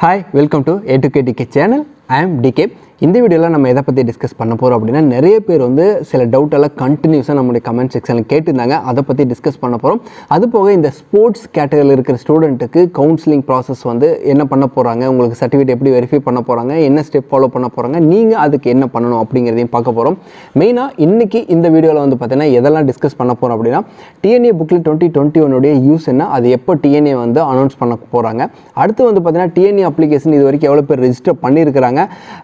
Hi, welcome to Educatic channel. ஐ ஆம் decay இந்த வீடியோவில் நம்ம எதை பற்றி டிஸ்கஸ் பண்ண போகிறோம் அப்படின்னா நிறைய பேர் வந்து சில டவுட்டெல்லாம் கண்டினியூஸாக நம்மளுடைய கமெண்ட் செக்ஷனில் கேட்டிருந்தாங்க. அதை பற்றி டிஸ்கஸ் பண்ண போகிறோம் அது போக இந்த ஸ்போர்ட்ஸ் கேட்டகரியில் இருக்கிற ஸ்டூடெண்ட்டுக்கு கவுன்சிலிங் ப்ராசஸ் வந்து என்ன பண்ண போகிறாங்க உங்களுக்கு சர்டிஃபிகேட் எப்படி வெரிஃபை பண்ண போகிறாங்க என்ன ஸ்டெப் ஃபாலோ பண்ண போகிறாங்க நீங்கள் அதுக்கு என்ன பண்ணணும் அப்படிங்கிறதையும் பார்க்க போகிறோம் மெயினாக இன்றைக்கி இந்த வீடியோவில் வந்து பார்த்தீங்கன்னா எதெல்லாம் டிஸ்கஸ் பண்ண போகிறோம் அப்படின்னா டிஎன்ஏ புக்கில் டுவெண்ட்டி டுவெண்ட்டி ஒனுடைய யூஸ் என்ன அது எப்போ டிஎன்ஏ வந்து அனௌன்ஸ் பண்ண போகிறாங்க அடுத்து வந்து பார்த்தீங்கன்னா டிஎன்ஏ அப்ளிகேஷன் இது வரைக்கும் எவ்வளோ பேர் ரெஜிஸ்டர் பண்ணியிருக்கிறாங்க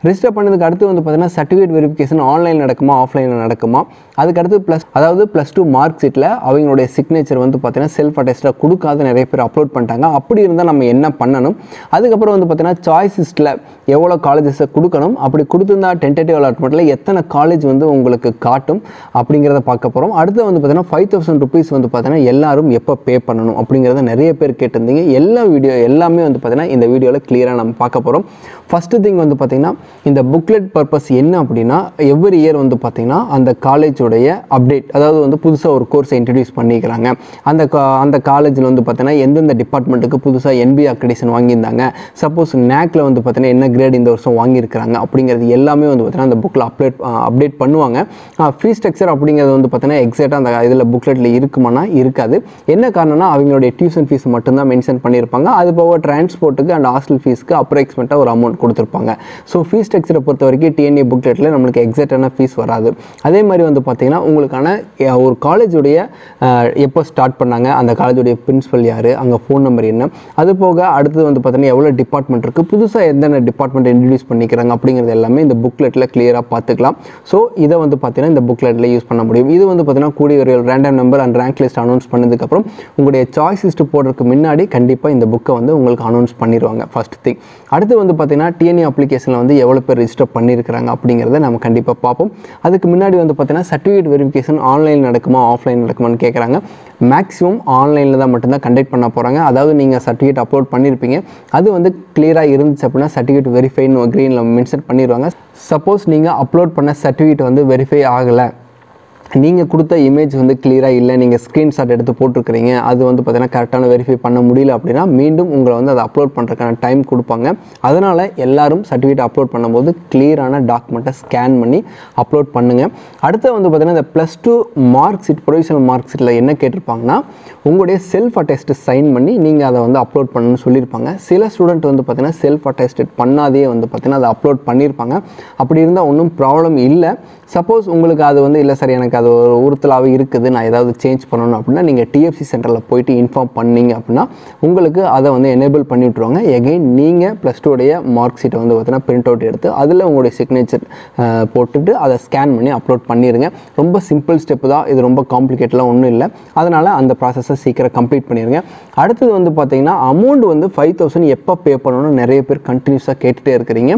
ரிஜிஸ்டர் பண்ணதுக்கு அடுத்து வந்து பார்த்தீங்கன்னா சர்டிஃபிகேட் வெரிஃபிகேஷன் ஆன்லைன் நடக்குமா ஆஃப்லைனில் நடக்குமா? அதுக்கு அடுத்து ப்ளஸ் அதாவது ப்ளஸ் டூ மார்க் ஷீட்டில் அவங்களுடைய சிக்னேச்சர் வந்து பார்த்தீங்கன்னா செல்ஃப் அட்டஸ்டாக கொடுக்காத நிறைய பேர் அப்லோட் பண்ணிட்டாங்க. அப்படி இருந்தால் நம்ம என்ன பண்ணணும்? அதுக்கப்புறம் வந்து பார்த்தீங்கன்னா சாய்ஸ் லிஸ்ட்டில் எவ்வளோ காலேஜஸை கொடுக்கணும்? அப்படி கொடுத்துருந்தா டென்டேட்டிவ் அலாட்மெண்ட்டில் எத்தனை காலேஜ் வந்து உங்களுக்கு காட்டும்? அப்படிங்கிறத பார்க்க போகிறோம் அடுத்து வந்து பார்த்தீங்கன்னா ஃபைவ் தௌசண்ட் ருபீஸ் வந்து பார்த்தீங்கன்னா எல்லாரும் எப்போ பே பண்ணணும்? அப்படிங்கிறத நிறைய பேர் கேட்டிருந்தீங்க. எல்லா வீடியோ எல்லாமே வந்து பார்த்தீங்கன்னா இந்த வீடியோவில் கிளியராக நம்ம பார்க்க போகிறோம் ஃபஸ்ட்டு திங் வந்து பார்த்திங்கன்னா இந்த புக்லெட் பர்பஸ் என்ன அப்படின்னா எவ்ரி இயர் வந்து பார்த்தீங்கன்னா அந்த காலேஜோடைய அப்டேட் அதாவது வந்து புதுசாக ஒரு கோர்ஸை இன்ட்ரடியூஸ் பண்ணிக்கிறாங்க. அந்த அந்த காலேஜில் வந்து பார்த்திங்கன்னா எந்தெந்த டிபார்ட்மெண்ட்டுக்கு புதுசாக என்பி அக்ரிடேஷன் வாங்கியிருந்தாங்க. சப்போஸ் நேக்கில் வந்து பார்த்தீங்கன்னா என்ன கிரேட் இந்த வருஷம் வாங்கியிருக்கிறாங்க அப்படிங்கிறது எல்லாமே வந்து பார்த்திங்கன்னா அந்த புக்கில் அப்டேட் அப்டேட் பண்ணுவாங்க. ஃபீஸ் ஸ்ட்ரக்சர் அப்படிங்கிறது வந்து பார்த்திங்கன்னா எக்ஸாக்டாக அந்த இதில் புக்லெட்டில் இருக்குமானா இருக்காது. என்ன காரணம்னா அவங்களுடைய டியூஷன் ஃபீஸ் மட்டும்தான் மென்ஷன் பண்ணியிருப்பாங்க. அது போக டிரான்ஸ்போர்ட்டுக்கு அண்ட் ஹாஸ்டல் ஃபீஸ்க்கு அப்ராக்சிமேட்டாக ஒரு அமௌண்ட் கொடுத்துருப்பாங்க. ஸோ ஃபீஸ் ஸ்ட்ரக்சரை பொறுத்த வரைக்கும் டிஎன்ஏ புக்லெட்டில் நம்மளுக்கு எக்ஸாக்டான ஃபீஸ் வராது. அதே மாதிரி வந்து பார்த்தீங்கன்னா உங்களுக்கான ஒரு காலேஜுடைய எப்போ ஸ்டார்ட் பண்ணாங்க அந்த காலேஜுடைய பிரின்ஸிபல் யார் அங்கே ஃபோன் நம்பர் என்ன அது போக அடுத்தது வந்து பார்த்தீங்கன்னா எவ்வளோ டிபார்ட்மெண்ட் இருக்குது புதுசாக எந்தெந்த டிபார்ட்மெண்ட் இன்ட்ரடியூஸ் பண்ணிக்கிறாங்க அப்படிங்கிறது எல்லாமே இந்த புக்லெட்டில் கிளியராக பார்த்துக்கலாம் ஸோ இதை வந்து பார்த்தீங்கன்னா இந்த புக்லெட்டில் யூஸ் பண்ண முடியும். இது வந்து பார்த்தீங்கன்னா கூடிய ஒரு random number and rank list announce பண்ணதுக்கப்புறம் உங்களுடைய சாய்ஸ் லிஸ்ட் போடுறதுக்கு முன்னாடி கண்டிப்பாக இந்த புக்கை வந்து உங்களுக்கு அனௌன்ஸ் பண்ணிடுவாங்க ஃபஸ்ட் திங் அடுத்து வந்து பார்த்தீங்கன்னா டிஎன்ஏ அப்ளிகேஷனில் வந்து எவ்வளோ பேர் ரிஜிஸ்டர் பண்ணியிருக்கிறாங்க அப்படிங்கிறத நம்ம கண்டிப்பாக பார்ப்போம். அதுக்கு முன்னாடி வந்து பார்த்தீங்கன்னா சர்டிஃபிகேட் வெரிஃபிகேஷன் ஆன்லைன் நடக்குமா ஆஃப்லைன் நடக்குமான்னு கேட்குறாங்க மேக்ஸிமம் ஆன்லைனில் தான் மட்டும்தான் கண்டக்ட் பண்ண போகிறாங்க அதாவது நீங்கள் சர்டிஃபிகேட் அப்லோட் பண்ணியிருப்பீங்க அது வந்து கிளியராக இருந்துச்சு அப்படின்னா சர்டிஃபிகேட் வெரிஃபைன்னு க்ரீனில் மென்ஷன் பண்ணிடுவாங்க. சப்போஸ் நீங்கள் அப்லோட் பண்ண சர்டிஃபிகேட் வந்து வெரிஃபை ஆகலை. நீங்கள் கொடுத்த இமேஜ் வந்து கிளியராக இல்லை நீங்கள் ஸ்க்ரீன்ஷாட் எடுத்து போட்டிருக்கிறீங்க அது வந்து பார்த்தீங்கன்னா கரெக்டான வெரிஃபை பண்ண முடியல அப்படின்னா மீண்டும் உங்களை வந்து அதை அப்லோட் பண்ணுறதுக்கான டைம் கொடுப்பாங்க. அதனால் எல்லாரும் சர்டிஃபிகேட் அப்லோட் பண்ணும்போது கிளியரான டாக்குமெண்ட்டை ஸ்கேன் பண்ணி அப்லோட் பண்ணுங்கள் அடுத்து வந்து பார்த்தீங்கன்னா இந்த plus two mark sheet provisional mark ஷீட்டில் என்ன கேட்டிருப்பாங்கன்னா உங்களுடைய செல்ஃப் அட்டெஸ்ட் சைன் பண்ணி நீங்கள் அதை வந்து அப்லோட் பண்ணணும்னு சொல்லியிருப்பாங்க. சில ஸ்டூடெண்ட் வந்து பார்த்தீங்கன்னா செல்ஃப் அட்டெஸ்டட் பண்ணாதே வந்து பார்த்திங்கன்னா அதை அப்லோட் பண்ணியிருப்பாங்க. அப்படி இருந்தால் ஒன்றும் ப்ராப்ளம் இல்லை. சப்போஸ் உங்களுக்கு அது வந்து இல்லை சார் எனக்கு அது ஒரு உறுத்தலாகவே இருக்குது நான் ஏதாவது சேஞ்ச் பண்ணணும் அப்படின்னா நீங்கள் டிஎஃப்சி சென்டரில் போயிட்டு இன்ஃபார்ம் பண்ணீங்க அப்படின்னா உங்களுக்கு அதை வந்து எனேபிள் பண்ணி விட்ருவாங்க எகைன் நீங்கள் ப்ளஸ் டூடைய மார்க் ஷீட்டை வந்து பார்த்தீங்கன்னா பிரிண்ட் அவுட் எடுத்து அதில் உங்களுடைய சிக்னேச்சர் போட்டுட்டு அதை ஸ்கேன் பண்ணி அப்லோட் பண்ணிடுங்க ரொம்ப சிம்பிள் ஸ்டெப்பு தான். இது ரொம்ப காம்ப்ளிகேட்லாம் ஒன்றும் இல்லை. அதனால் அந்த ப்ராசஸை சீக்கிரம் கம்ப்ளீட் பண்ணிடுங்க அடுத்தது வந்து பார்த்தீங்கன்னா அமௌண்ட் வந்து ஃபைவ் தௌசண்ட் எப்போ பே பண்ணணும்னு நிறைய பேர் கண்டினியூஸாக கேட்டுகிட்டே இருக்கிறீங்க.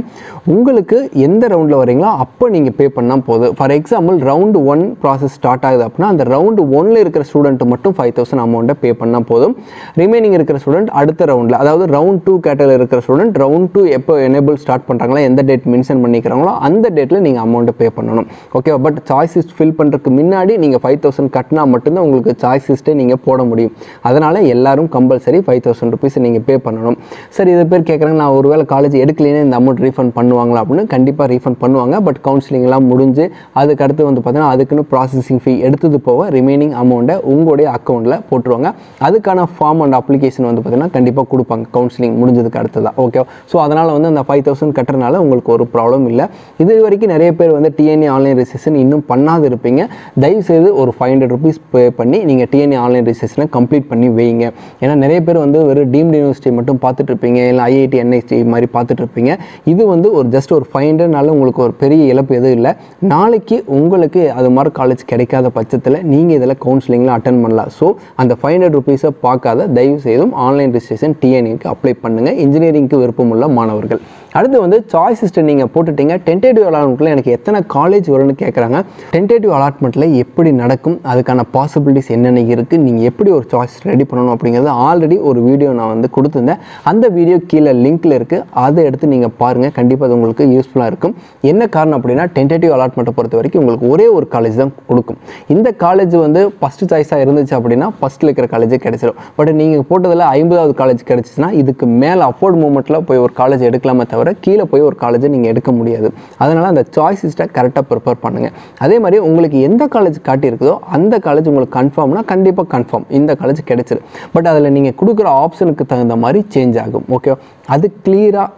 உங்களுக்கு எந்த ரவுண்டில் வரீங்களோ அப்போ நீங்கள் பே பண்ணால் போதும். For example round one process start ஆகுது அப்படின்னா அந்த ரவுண்டு ஒன்ல இருக்கிற ஸ்டூடெண்ட்டு மட்டும் ஃபைவ் தௌசண்ட் அமௌண்ட்டை பே பண்ணால் போதும். ரிமைனிங் இருக்கிற ஸ்டூடெண்ட் அடுத்த ரவுண்டில் அதாவது ரவுண்ட் டூ கேட்டகரியில் இருக்கிற ஸ்டூடெண்ட் ரவுண்ட் டூ எப்போ எனேபிள் ஸ்டார்ட் பண்ணுறாங்களோ எந்த டேட் மென்ஷன் பண்ணிக்கிறாங்களோ அந்த டேட்டில் நீங்கள் அமௌண்ட்டை பே பண்ணணும். Okay but choice list fill பண்ணுறதுக்கு முன்னாடி நீங்கள் ஃபைவ் தௌசண்ட் கட்டினா மட்டும்தான் உங்களுக்கு சாய்ஸ் லிஸ்ட்டே நீங்கள் போட முடியும். அதனால் எல்லாரும் கம்பல்சரி ஃபைவ் தௌசண்ட் ருபீஸ் நீங்கள் பே பண்ணணும். சரி இது பேர் கேட்குறாங்க நான் ஒருவேளை காலேஜ் எடுக்கலைன்னா இந்த அமௌண்ட் ரீஃபண்ட் பண்ணுவாங்களா அப்படின்னு கண்டிப்பாக ரீஃபண்ட் பண்ணுவாங்க. பட் கவுன்சிலிங்லாம் முடிஞ்சு அதுக்கு அடுத்து வந்து பார்த்தீங்கன்னா அதுக்குன்னு ப்ராசஸிங் ஃபீ எடுத்தது போக ரிமைனிங் அமௌண்ட்டை உங்களுடைய அக்கௌண்ட்டில் போட்டுருவாங்க. அதுக்கான ஃபார்ம் அண்ட் அப்ளிகேஷன் வந்து பார்த்தீங்கன்னா கண்டிப்பாக கொடுப்பாங்க. கவுன்சிலிங் முடிஞ்சதுக்கு அடுத்ததாக ஓகே ஸோ அதனால் வந்து அந்த ஃபைவ் தௌசண்ட் கட்டுறதுனால உங்களுக்கு ஒரு ப்ராப்ளம் இல்லை. இது வரைக்கும் நிறைய பேர் வந்து டிஎன்ஏ ஆன்லைன் ரெஜிஸ்ட்ரேஷன் இன்னும் பண்ணாது இருப்பீங்க. தயவு செய்து ஒரு ஃபைவ் ஹண்ட்ரட் ருபீஸ் பே பண்ணி நீங்கள் டிஎன்ஏ ஆன்லைன் ரெஜிஸ்ட்ரேஷனை கம்ப்ளீட் பண்ணி வைங்க. ஏன்னா நிறைய பேர் வந்து வெறும் டீம்டு யூனிவர்சிட்டி மட்டும் பார்த்துட்டு இருப்பீங்க. இல்லை ஐஐடி என்ஐடி மாதிரி பார்த்துட்டு இருப்பீங்க. இது வந்து ஒரு ஜஸ்ட் ஒரு ஃபைவ் ஹண்ட்ரட்னால உங்களுக்கு ஒரு பெரிய இழப்பு எதுவும் இல்லை. நாளைக்கு உங்களுக்கு அது மாதிரி காலேஜ் கிடைக்காத பட்சத்தில் நீங்கள் இதில் கவுன்சிலிங்கில் அட்டன் பண்ணலாம். ஸோ அந்த ஃபைவ் ஹண்ட்ரட் ருபீஸை பார்க்காத தயவு செய்தும் ஆன்லைன் ரெஜிஸ்ட்ரேஷன் டிஎன்ஏக்கு அப்ளை பண்ணுங்கள் இன்ஜினியரிங்க்கு விருப்பமுள்ள மாணவர்கள். அடுத்து வந்து சாய்ஸ் சிஸ்டம் நீங்கள் போட்டுட்டீங்க. டென்டேட்டிவ் அலாட்மெண்ட்டில் எனக்கு எத்தனை காலேஜ் வரும்னு கேட்குறாங்க டென்டேட்டிவ் அலாட்மெண்ட்டில் எப்படி நடக்கும்? அதுக்கான பாசிபிலிட்டிஸ் என்னென்ன இருக்குது நீங்கள் எப்படி ஒரு சாய்ஸ் ரெடி பண்ணணும் அப்படிங்கிறது ஆல்ரெடி ஒரு வீடியோ நான் வந்து கொடுத்துருந்தேன். அந்த வீடியோ கீழே லிங்க்கில் இருக்குது அதை எடுத்து நீங்கள் பாருங்கள் கண்டிப்பாக அது உங்களுக்கு யூஸ்ஃபுல்லாக இருக்கும். என்ன காரணம் அப்படின்னா டென்டேட்டிவ் அலாட்மெண்ட்டை பொறுத்த வரைக்கும் உங்களுக்கு ஒரே ஒரு காலேஜ் தான் கொடுக்கும். இந்த காலேஜ் வந்து ஃபஸ்ட்டு சாய்ஸாக இருந்துச்சு அப்படின்னா ஃபஸ்ட்டில் இருக்கிற காலேஜே கிடைச்சிடும் பட் நீங்கள் போட்டதில் ஐம்பதாவது காலேஜ் கிடைச்சிச்சுன்னா இதுக்கு மேலே அஃபோர்ட் மூமெண்ட்டில் போய் ஒரு காலேஜ் எடுக்கலாமே தவிர கீழே போய் ஒரு காலேஜை நீங்கள் எடுக்க முடியாது. அதனால் அந்த சாய்ஸ் லிஸ்ட்டை கரெக்டாக ப்ரிப்பேர் பண்ணுங்கள் அதே மாதிரி உங்களுக்கு எந்த காலேஜ் காட்டியிருக்குதோ அந்த காலேஜ் உங்களுக்கு கன்ஃபார்ம்னா கண்டிப்பாக கன்ஃபார்ம் இந்த காலேஜ் கிடைச்சிரு. பட் அதில் நீங்கள் கொடுக்குற ஆப்ஷனுக்கு தகுந்த மாதிரி சேஞ்ச் ஆகும். ஓகே அது கிளியராக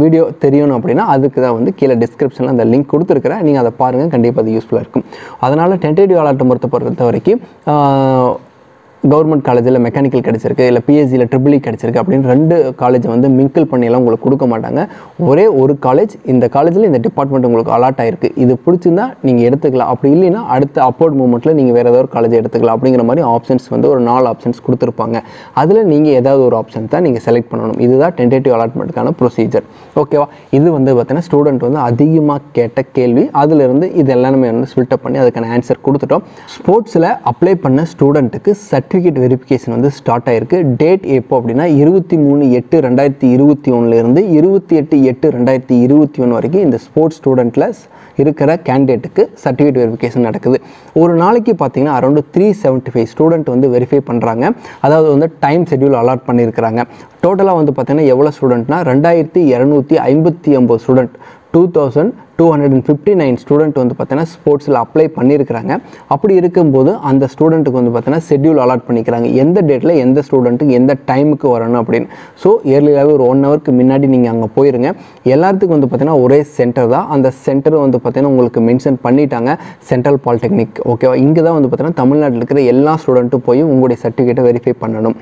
வீடியோ தெரியணும் அப்படின்னா அதுக்கு தான் வந்து கீழே டிஸ்கிரிப்ஷனில் அந்த லிங்க் கொடுத்துருக்குறேன். நீங்கள் அதை பாருங்கள் கண்டிப்பாக அது யூஸ்ஃபுல்லாக இருக்கும். அதனால் டென்டேட்டிவ் அலாட்டம் பொறுத்த பொறுத்த வரைக்கும் கவர்மெண்ட் காலேஜில் மெக்கானிக்கல் கிடச்சிருக்கு இல்லை பிஎஸ்சியில் ட்ரிபிள் இ e கிடச்சிருக்கு அப்படின்னு ரெண்டு காலேஜை வந்து மிங்கிள் பண்ணியெல்லாம் உங்களுக்கு கொடுக்க மாட்டாங்க. ஒரே ஒரு காலேஜ் இந்த காலேஜில் இந்த டிபார்ட்மெண்ட் உங்களுக்கு அலாட் ஆயிருக்கு. இது பிடிச்சிருந்தா நீங்கள் எடுத்துக்கலாம். அப்படி இல்லைன்னா அடுத்த அப்போர்ட் மூமெண்ட்டில் நீங்கள் வேறு ஏதாவது ஒரு காலேஜ் எடுத்துக்கலாம் அப்படிங்கிற மாதிரி ஆப்ஷன்ஸ் வந்து ஒரு நாலு ஆப்ஷன்ஸ் கொடுத்துருப்பாங்க. அதில் நீங்கள் ஏதாவது ஒரு ஆப்ஷன் தான் நீங்கள் செலக்ட் பண்ணணும். இதுதான் டென்டேட்டிவ் அலாட்மெண்ட்டுக்கான ப்ரொசீஜர் ஓகேவா இது வந்து பார்த்தீங்கன்னா ஸ்டூடெண்ட் வந்து அதிகமாக கேட்ட கேள்வி. அதிலிருந்து இது எல்லாமே வந்து ஸ்பில்டப் பண்ணி அதுக்கான ஆன்சர் கொடுத்துட்டோம். ஸ்போர்ட்ஸில் அப்ளை பண்ண ஸ்டூடெண்ட்டுக்கு சர்டிஃபிகேட் வெரிஃபிகேஷன் வந்து ஸ்டார்ட் ஆயிருக்கு. டேட் எப்போ அப்படின்னா இருபத்தி மூணு எட்டு ரெண்டாயிரத்தி இருபத்தி ஒன்றுலேருந்து இருபத்தி எட்டு எட்டு ரெண்டாயிரத்தி இருபத்தி ஒன்று வரைக்கும் இந்த ஸ்போர்ட்ஸ் ஸ்டூடெண்ட்டில் இருக்கிற கேண்டிடேட்டுக்கு சர்டிஃபிகேட் வெரிஃபிகேஷன் நடக்குது. ஒரு நாளைக்கு பார்த்தீங்கன்னா around three seventy five student வந்து வெரிஃபை பண்ணுறாங்க அதாவது வந்து டைம் ஷெட்யூல் அலாட் பண்ணியிருக்கிறாங்க. டோட்டலாக வந்து பார்த்தீங்கன்னா எவ்வளோ ஸ்டூடெண்ட்னா ரெண்டாயிரத்தி இரநூத்தி ஐம்பத்தி ஒம்பது student two thousand two hundred and fifty nine student வந்து பார்த்தீங்கன்னா ஸ்போர்ட்ஸில் அப்ளை பண்ணியிருக்கிறாங்க. அப்படி இருக்கும்போது அந்த ஸ்டூடெண்ட்டுக்கு வந்து பார்த்தீங்கன்னா ஷெட்யூல் அலாட் பண்ணிக்கிறாங்க. எந்த டேட்டில் எந்த ஸ்டூடெண்ட்டுக்கு எந்த டைமுக்கு வரணும் அப்படின்னு. ஸோ இயர்லியாகவே ஒரு ஒன் ஹவருக்கு முன்னாடி நீங்கள் அங்கே போயிருங்க. எல்லாத்துக்கும் வந்து பார்த்தீங்கன்னா ஒரே சென்டர் தான். அந்த சென்டர் வந்து பார்த்தீங்கன்னா உங்களுக்கு மென்ஷன் பண்ணிட்டாங்க. சென்ட்ரல் பாலிடெக்னிக் ஓகேவா இங்கே தான் வந்து பார்த்தீங்கன்னா தமிழ்நாட்டில் இருக்கிற எல்லா ஸ்டூடெண்ட்டும் போய் உங்களுடைய சர்டிஃபிகேட்டை வெரிஃபை பண்ணணும்.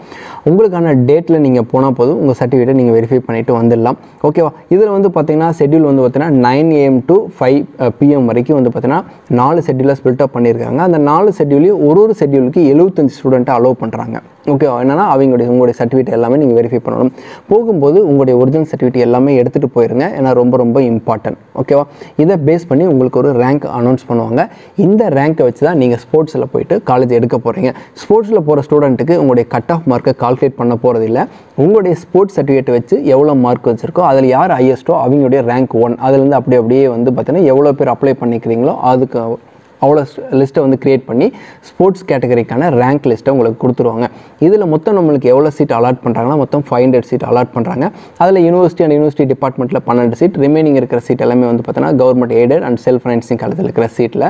உங்களுக்கான டேட்டில் நீங்கள் போனால் போதும் உங்கள் சர்டிஃபிகேட்டை நீங்கள் வெரிஃபை பண்ணிவிட்டு வந்துடலாம். ஓகேவா இதில் வந்து பார்த்தீங்கன்னா ஷெட்யூல் வந்து பார்த்தீங்கன்னா nine AM to five PM வரைக்கும் வந்து பார்த்தீங்கன்னா நாலு ஷெட்யூலாக ஸ்பில்ட் அப் பண்ணியிருக்காங்க. அந்த நாலு ஷெட்யூலையும் ஒரு ஒரு ஷெட்யூலுக்கு எழுபத்தஞ்சு ஸ்டூடெண்ட்டை அலோவ் பண்ணுறாங்க ஓகேவா என்னன்னா அவங்களுடைய உங்களுடைய சர்டிஃபிகேட் எல்லாமே நீங்கள் வெரிஃபை பண்ணணும். போகும்போது உங்களுடைய ஒரிஜினல் சர்டிஃபிகேட் எல்லாமே எடுத்துகிட்டு போயிருங்க. ஏன்னா ரொம்ப ரொம்ப இம்பார்ட்டன்ட் ஓகேவா இதை பேஸ் பண்ணி உங்களுக்கு ஒரு ரேங்க் அனௌன்ஸ் பண்ணுவாங்க. இந்த ரேங்க்கை வச்சு தான் நீங்கள் ஸ்போர்ட்ஸில் போயிட்டு காலேஜ் எடுக்க போகிறீங்க ஸ்போர்ட்ஸில் போகிற ஸ்டூடெண்ட்டுக்கு உங்களுடைய கட் ஆஃப் மார்க்கை கால்குலேட் பண்ண போகிறதில்ல உங்களுடைய ஸ்போர்ட்ஸ் சர்டிஃபிகேட் வச்சு எவ்வளோ மார்க் வச்சுருக்கோ அதில் யார் ஹையஸ்ட்டோ அவங்களுடைய ரேங்க் ஒன் அதுலேருந்து அப்படி அப்படியே வந்து பார்த்தீங்கன்னா எவ்வளோ பேர் அப்ளை பண்ணிக்கிறீங்களோ அதுக்கு அவ்வளோ லிஸ்ட்டை வந்து க்ரியேட் பண்ணி ஸ்போர்ட்ஸ் கேட்டகரிக்கான ரேங்க் லிஸ்ட்டை உங்களுக்கு கொடுத்துருவாங்க. இதில் மொத்தம் நம்மளுக்கு எவ்வளோ சீட் அலாட் பண்ணுறாங்கன்னா மொத்தம் ஃபைவ் ஹண்ட்ரட் சீட் அலாட் பண்ணுறாங்க அதில் யூனிவர்சிட்டி அண்ட் யூனிவர்சிட்டி டிபார்ட்மெண்ட்டில் பன்னெண்டு சீட் ரிமைனிங் இருக்கிற சீட் எல்லாமே வந்து பார்த்தீங்கன்னா government aided and self financing காலேஜில் இருக்கிற சீட்டில்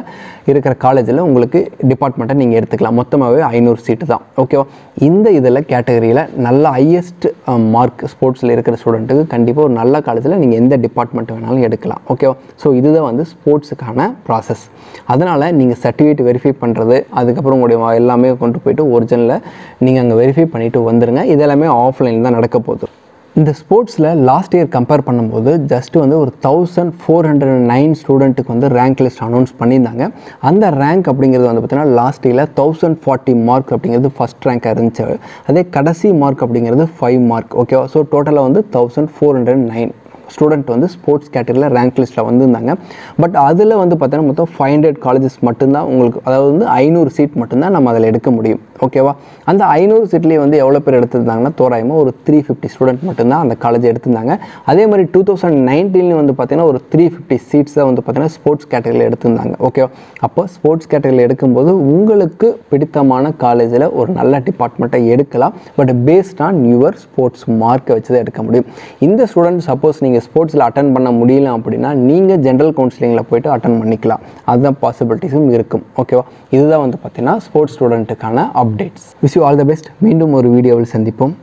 இருக்கிற காலேஜில் உங்களுக்கு டிபார்ட்மெண்ட்டை நீங்கள் எடுத்துக்கலாம். மொத்தமாகவே ஐநூறு சீட்டு தான். ஓகேவா இந்த இதில் கேட்டகரியில் நல்ல ஹையஸ்ட் மார்க் ஸ்போர்ட்ஸில் இருக்கிற ஸ்டூடெண்ட்டுக்கு கண்டிப்பாக ஒரு நல்ல காலேஜில் நீங்கள் எந்த டிபார்ட்மெண்ட் வேணாலும் எடுக்கலாம். ஓகேவா ஸோ இதுதான் வந்து ஸ்போர்ட்ஸுக்கான ப்ராசஸ் அதனால் நீங்கள் சர்டிஃபிகேட் வெரிஃபை பண்ணுறது அதுக்கப்புறம் உங்களுடைய எல்லாமே கொண்டு போயிட்டு ஒரிஜினலில் நீங்கள் அங்கே வெரிஃபை பண்ணிவிட்டு வந்துடுங்க இதெல்லாமே ஆஃப்லைனில் தான் நடக்க போகுது. இந்த ஸ்போர்ட்ஸில் லாஸ்ட் இயர் கம்பேர் பண்ணும்போது ஜஸ்ட் வந்து ஒரு தௌசண்ட் ஃபோர் ஹண்ட்ரட் நைன் ஸ்டூடெண்ட்டுக்கு வந்து ரேங்க் லிஸ்ட் அனௌன்ஸ் பண்ணியிருந்தாங்க. அந்த ரேங்க் அப்படிங்கிறது வந்து பார்த்தீங்கன்னா லாஸ்ட் இயரில் தௌசண்ட் ஃபார்ட்டி மார்க் அப்படிங்கிறது ஃபஸ்ட் ரேங்காக இருந்துச்சு. அதே கடைசி மார்க் அப்படிங்கிறது ஃபைவ் மார்க் ஓகேவா ஸோ டோட்டலாக வந்து thousand four hundred nine student வந்து ஸ்போர்ட்ஸ் கேட்டகரியில் ரேங்க் லிஸ்ட்டில் வந்திருந்தாங்க. பட் அதில் வந்து பார்த்தீங்கன்னா மொத்தம் ஃபைவ் ஹண்ட்ரட் காலேஜஸ் மட்டும்தான் உங்களுக்கு அதாவது வந்து ஐநூறு சீட் மட்டும்தான் நம்ம அதில் எடுக்க முடியும். ஓகேவா? அந்த ஐநூறு சீட்லேயே வந்து எவ்வளோ பேர் எடுத்திருந்தாங்கன்னா தோராயமாக ஒரு த்ரீ ஃபிஃப்டி ஸ்டூடெண்ட் மட்டும்தான் அந்த காலேஜ் எடுத்திருந்தாங்க. அதே மாதிரி டூ தௌசண்ட் நைன்டீன்லேயும் வந்து பார்த்தீங்கன்னா ஒரு த்ரீ ஃபிஃப்டி சீட்ஸ் தான் வந்து பார்த்தீங்கன்னா ஸ்போர்ட்ஸ் கேட்டகரியில் எடுத்திருந்தாங்க. ஓகேவா? அப்போ ஸ்போர்ட்ஸ் கேட்டகரியில் எடுக்கும்போது உங்களுக்கு பிடித்தமான காலேஜில் ஒரு நல்ல டிபார்ட்மெண்ட்டை எடுக்கலாம். But based on your sports மார்க்கை வச்சு தான் எடுக்க முடியும். இந்த ஸ்டூடெண்ட் சப்போஸ் நீங்கள் ஸ்போர்ட்ஸில் அட்டன் பண்ண முடியல அப்படின்னா நீங்கள் ஜென்ரல் கவுன்சிலிங்கில் போய்ட்டு அட்டன் பண்ணிக்கலாம். அதுதான் பாசிபிலிட்டிஸும் இருக்கும். ஓகேவா? இதுதான் வந்து பார்த்தீங்கன்னா sports ஸ்டூடெண்ட்டுக்கான updates wish you all the best மீண்டும் ஒரு வீடியோவில் சந்திப்போம்.